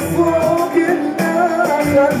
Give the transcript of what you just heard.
spoken, and I got